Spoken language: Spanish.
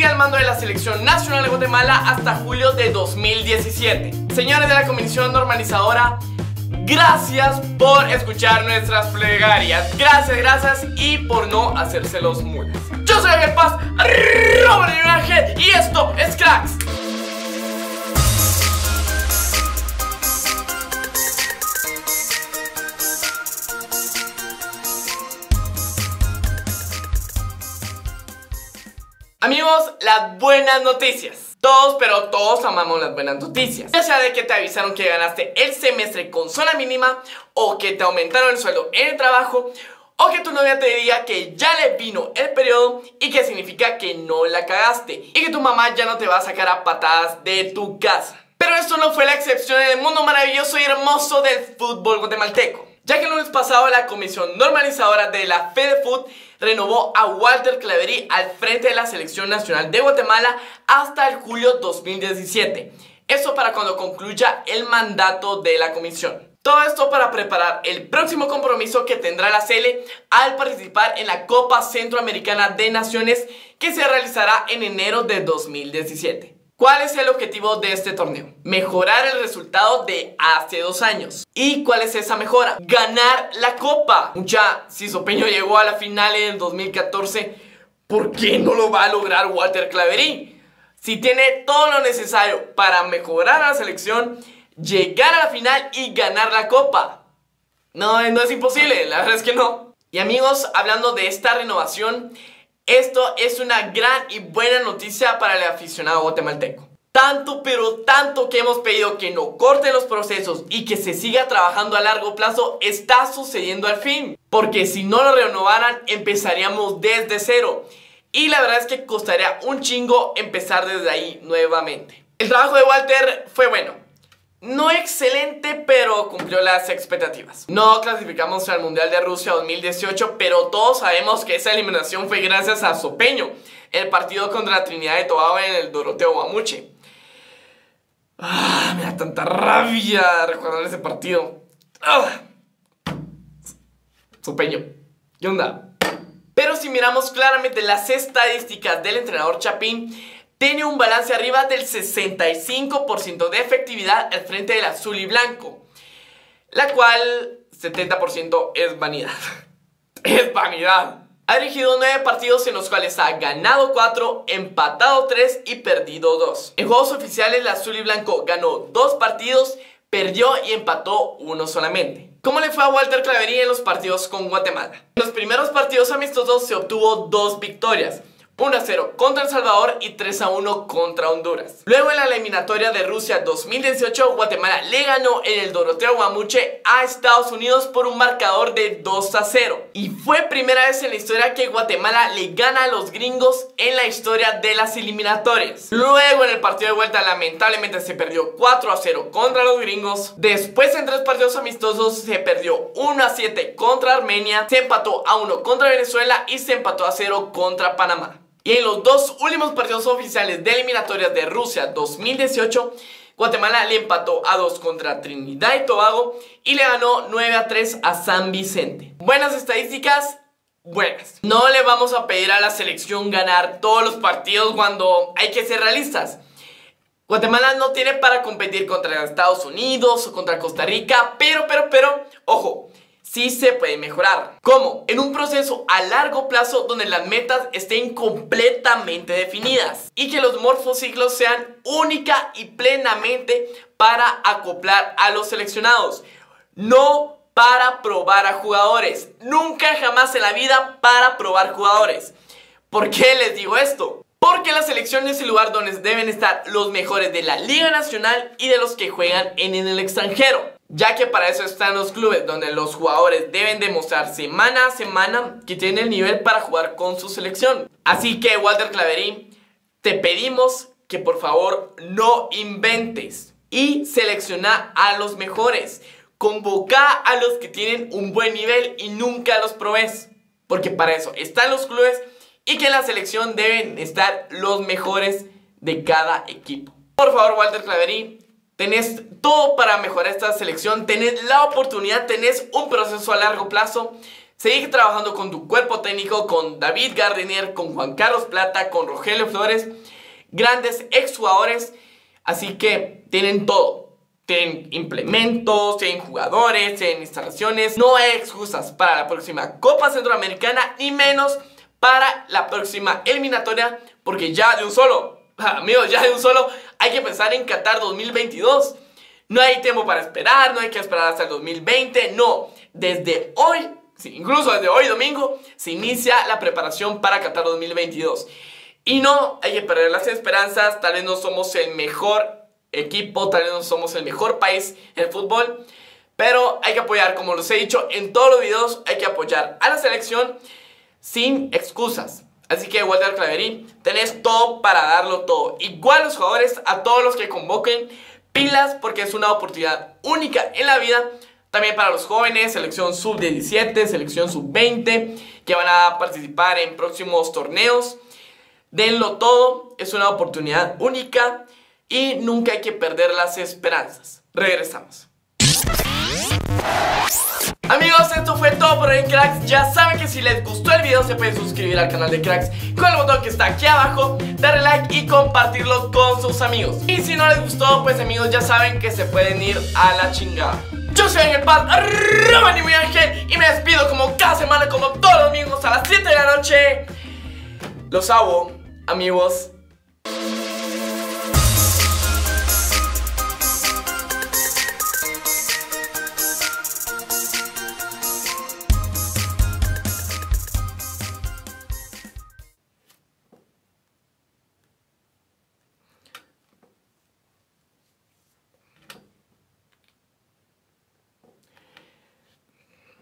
sigue al mando de la selección nacional de Guatemala hasta julio de 2017. Señores de la Comisión Normalizadora, gracias por escuchar nuestras plegarias. Gracias, gracias y por no hacérselos mulas. Yo soy Ángel Paz, Robert Ángel y esto es Cracks. Amigos, las buenas noticias. Todos, pero todos amamos las buenas noticias. Ya sea de que te avisaron que ganaste el semestre con zona mínima, o que te aumentaron el sueldo en el trabajo, o que tu novia te diga que ya le vino el periodo y que significa que no la cagaste, y que tu mamá ya no te va a sacar a patadas de tu casa. Pero esto no fue la excepción en el mundo maravilloso y hermoso del fútbol guatemalteco ya que el lunes pasado la Comisión Normalizadora de la FedeFood renovó a Walter Claverí al frente de la Selección Nacional de Guatemala hasta el julio 2017. Eso para cuando concluya el mandato de la comisión. Todo esto para preparar el próximo compromiso que tendrá la CL al participar en la Copa Centroamericana de Naciones que se realizará en enero de 2017. ¿Cuál es el objetivo de este torneo? Mejorar el resultado de hace dos años. ¿Y cuál es esa mejora? Ganar la copa. Mucha, si Sopeño llegó a la final en el 2014, ¿por qué no lo va a lograr Walter Claverín? Si tiene todo lo necesario para mejorar a la selección, llegar a la final y ganar la copa. No, no es imposible, la verdad es que no. Y amigos, hablando de esta renovación, esto es una gran y buena noticia para el aficionado guatemalteco. Tanto pero tanto que hemos pedido que no corten los procesos y que se siga trabajando a largo plazo está sucediendo al fin. Porque si no lo renovaran empezaríamos desde cero. Y la verdad es que costaría un chingo empezar desde ahí nuevamente. El trabajo de Walter fue bueno. No excelente, pero cumplió las expectativas. No clasificamos al Mundial de Rusia 2018, pero todos sabemos que esa eliminación fue gracias a Sopeño, el partido contra Trinidad y Tobago en el Doroteo Guamuche. Ah, me da tanta rabia recordar ese partido. Ah. Sopeño, ¿qué onda? Pero si miramos claramente las estadísticas del entrenador Chapín, tiene un balance arriba del 65% de efectividad al frente del azul y blanco, la cual 70% es vanidad. es vanidad. Ha dirigido 9 partidos en los cuales ha ganado 4, empatado 3 y perdido 2. En juegos oficiales el azul y blanco ganó 2 partidos, perdió y empató uno solamente. ¿Cómo le fue a Walter Clavería en los partidos con Guatemala? En los primeros partidos amistosos se obtuvo 2 victorias. 1 a 0 contra El Salvador y 3 a 1 contra Honduras. Luego en la eliminatoria de Rusia 2018, Guatemala le ganó en el Doroteo Guamuche a Estados Unidos por un marcador de 2 a 0. Y fue primera vez en la historia que Guatemala le gana a los gringos en la historia de las eliminatorias. Luego en el partido de vuelta lamentablemente se perdió 4 a 0 contra los gringos. Después en tres partidos amistosos se perdió 1 a 7 contra Armenia, se empató a 1 contra Venezuela y se empató a 0 contra Panamá. Y en los dos últimos partidos oficiales de eliminatorias de Rusia 2018, Guatemala le empató a 2 contra Trinidad y Tobago y le ganó 9 a 3 a San Vicente. Buenas estadísticas, buenas. No le vamos a pedir a la selección ganar todos los partidos cuando hay que ser realistas. Guatemala no tiene para competir contra Estados Unidos o contra Costa Rica, pero, pero, pero, ojo, sí se puede mejorar. ¿Cómo? En un proceso a largo plazo donde las metas estén completamente definidas y que los morfociclos sean única y plenamente para acoplar a los seleccionados. No para probar a jugadores. Nunca jamás en la vida para probar jugadores. ¿Por qué les digo esto? Porque la selección es el lugar donde deben estar los mejores de la Liga Nacional y de los que juegan en el extranjero ya que para eso están los clubes donde los jugadores deben demostrar semana a semana que tienen el nivel para jugar con su selección. Así que Walter Claverín, te pedimos que por favor no inventes y selecciona a los mejores. Convoca a los que tienen un buen nivel y nunca los probes. Porque para eso están los clubes y que en la selección deben estar los mejores de cada equipo. Por favor, Walter Claverín, tenés todo para mejorar esta selección, tenés la oportunidad, tenés un proceso a largo plazo. seguir trabajando con tu cuerpo técnico, con David Gardiner, con Juan Carlos Plata, con Rogelio Flores, grandes exjugadores. Así que tienen todo. Tienen implementos, tienen jugadores, tienen instalaciones. No hay excusas para la próxima Copa Centroamericana, ni menos para la próxima eliminatoria, porque ya de un solo, amigos, ya de un solo, hay que pensar en Qatar 2022. No hay tiempo para esperar, no hay que esperar hasta el 2020, no. Desde hoy incluso desde hoy domingo se inicia la preparación para Qatar 2022. Y no hay que perder las esperanzas, tal vez no somos el mejor equipo, tal vez no somos el mejor país en fútbol, pero hay que apoyar, como los he dicho en todos los videos, hay que apoyar a la selección sin excusas. Así que Walter Claverín, tenés todo para darlo todo. Igual los jugadores, a todos los que convoquen, pilas porque es una oportunidad única en la vida también para los jóvenes, selección sub-17, selección sub-20, que van a participar en próximos torneos. Denlo todo, es una oportunidad única y nunca hay que perder las esperanzas. Regresamos. Amigos, esto fue todo por hoy Cracks. Ya saben que si les gustó el video se pueden suscribir al canal de Cracks Con el botón que está aquí abajo Darle like y compartirlo con sus amigos. Y si no les gustó, pues amigos ya saben que se pueden ir a la chingada. Yo soy el Paz, arroba ni muy ángel Y me despido como cada semana, como todos los domingos a las 7 de la noche. Los amo, amigos